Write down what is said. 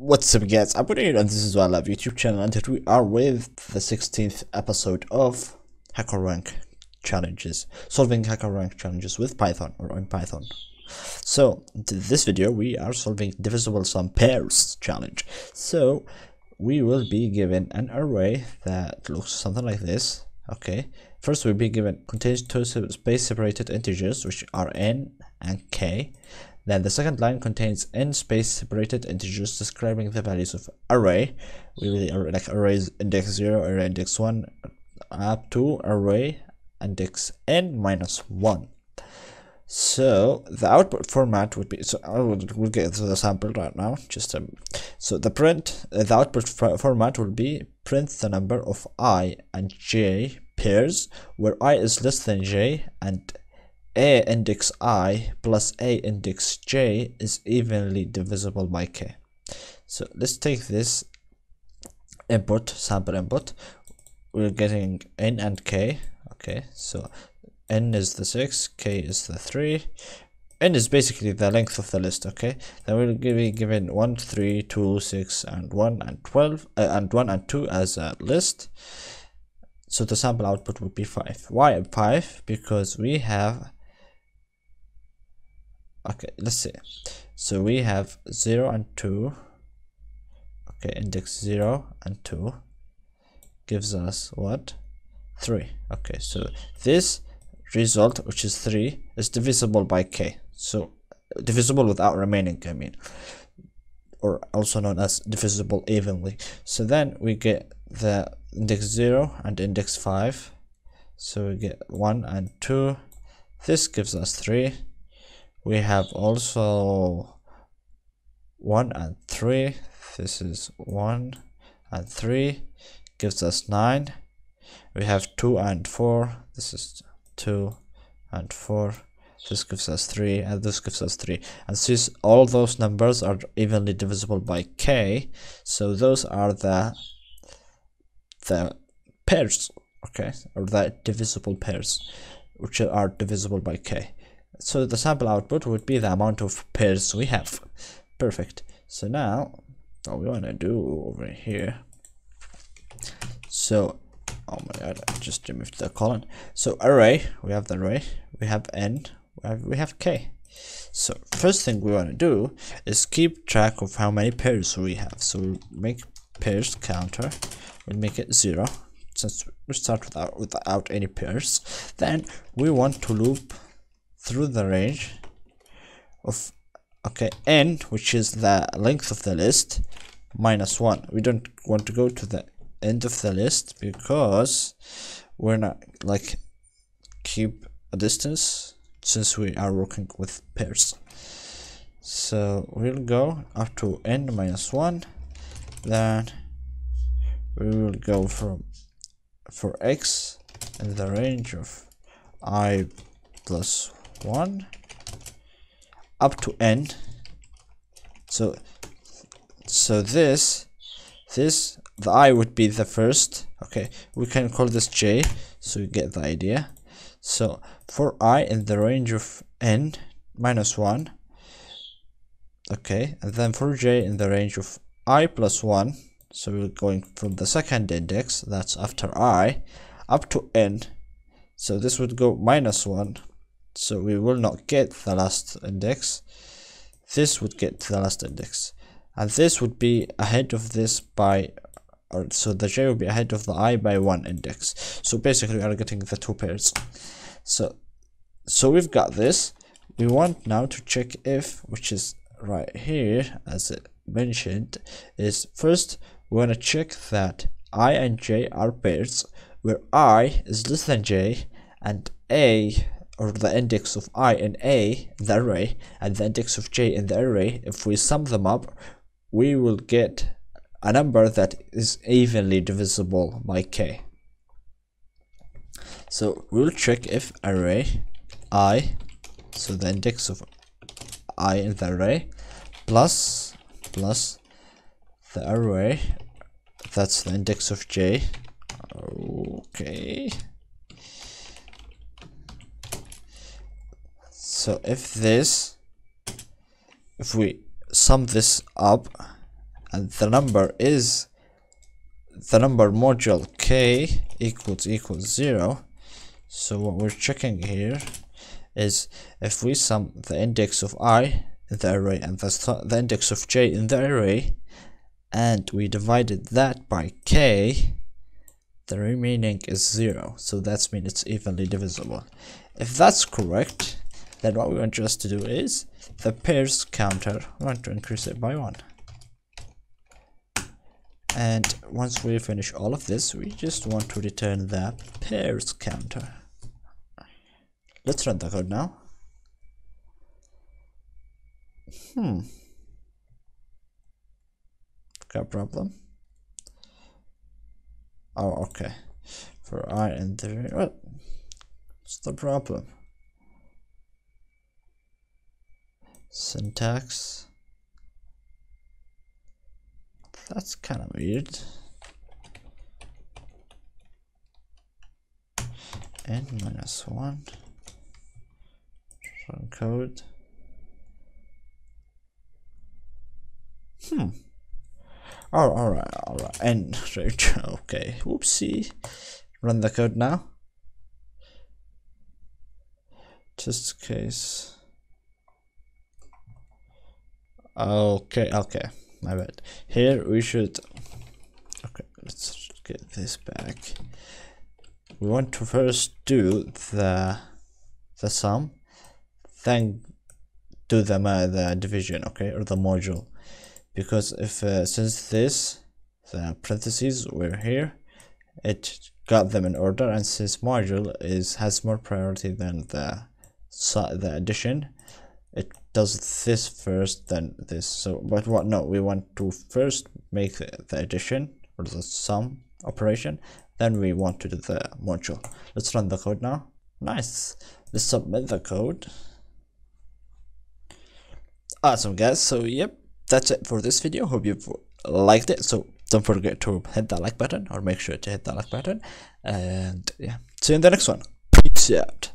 What's up guys, I'm here and this is Whilelab YouTube channel and we are with the 16th episode of HackerRank challenges, solving HackerRank challenges with Python or in Python. So, in this video we are solving divisible sum pairs challenge. So, we will be given an array that looks something like this, okay. First we'll be given contains two space separated integers which are n and k then the second line contains n space separated integers describing the values of array. We will like arrays index 0, array index 1 up to array index n minus 1. So the output format would be so I will we'll get to the sample right now. Just um, so the print uh, the output format will be print the number of i and j pairs where i is less than j and a index i plus a index j is evenly divisible by k. So let's take this input, sample input. We're getting n and k. Okay, so n is the 6, k is the 3. n is basically the length of the list, okay? Then we'll be given 1, 3, 2, 6, and 1, and 12, uh, and 1 and 2 as a list. So the sample output would be 5. Why 5? Because we have okay let's see. So we have 0 and 2 okay index 0 and 2 gives us what? 3 okay so this result which is 3 is divisible by k. So divisible without remaining i mean. Or also known as divisible evenly. So then we get the index 0 and index 5 so we get 1 and 2 this gives us 3 we have also 1 and 3 this is 1 and 3 gives us 9 we have 2 and 4 this is 2 and 4 this gives us 3 and this gives us 3 and since all those numbers are evenly divisible by k so those are the the pairs okay? Or the divisible pairs which are divisible by k so the sample output would be the amount of pairs we have. Perfect. So now what we want to do over here. So oh my god I just removed the colon. So array we have the array we have n we have, we have k. So first thing we want to do is keep track of how many pairs we have. So we'll make pairs counter we'll make it zero since we start without without any pairs. Then we want to loop through the range of okay n which is the length of the list minus 1 we don't want to go to the end of the list because we're not like keep a distance since we are working with pairs. So we'll go up to n minus 1 then we will go from for x in the range of i plus 1 up to n so so this this the i would be the first. Okay we can call this j so you get the idea. So for i in the range of n minus 1 okay and then for j in the range of i plus 1 so we're going from the second index that's after i up to n. So this would go minus 1 so we will not get the last index. This would get the last index. And this would be ahead of this by or so the j will be ahead of the i by one index. So basically we are getting the two pairs. So so we've got this. We want now to check if which is right here as it mentioned is first we want to check that i and j are pairs where i is less than j and a or the index of i in a the array and the index of j in the array if we sum them up we will get a number that is evenly divisible by k. So we'll check if array i so the index of i in the array plus plus the array that's the index of j. Okay so if this if we sum this up and the number is the number module k equals equals zero so what we're checking here is if we sum the index of i in the array and the, the index of j in the array and we divided that by k the remaining is zero. So that's mean it's evenly divisible. If that's correct then what we want just to do is the pairs counter. We want to increase it by one. And once we finish all of this we just want to return the pairs counter. Let's run the code now. Hmm. Got problem? Oh okay. For i and the what what's the problem syntax. That's kind of weird. N minus 1 run code. Hmm. Oh all right all right and okay. Whoopsie. Run the code now. Just case okay okay. My bad. Here we should okay let's get this back. We want to first do the the sum then do the the division okay or the module. Because if uh, since this the parentheses were here it got them in order and since module is has more priority than the the addition it does this first then this. So but what no we want to first make the, addition or the sum operation. Then we want to do the module. Let's run the code now. Nice. Let's submit the code. Awesome guys. So yep that's it for this video. Hope you've liked it. So don't forget to hit that like button or make sure to hit that like button. And yeah see you in the next one. Peace out